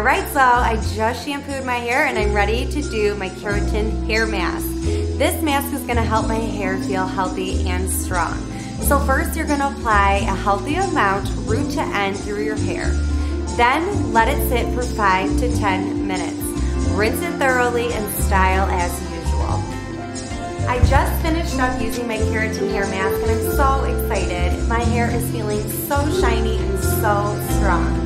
All right, so I just shampooed my hair and I'm ready to do my keratin hair mask. This mask is gonna help my hair feel healthy and strong. So first you're gonna apply a healthy amount root to end through your hair. Then let it sit for five to 10 minutes. Rinse it thoroughly and style as usual. I just finished up using my keratin hair mask and I'm so excited. My hair is feeling so shiny and so strong.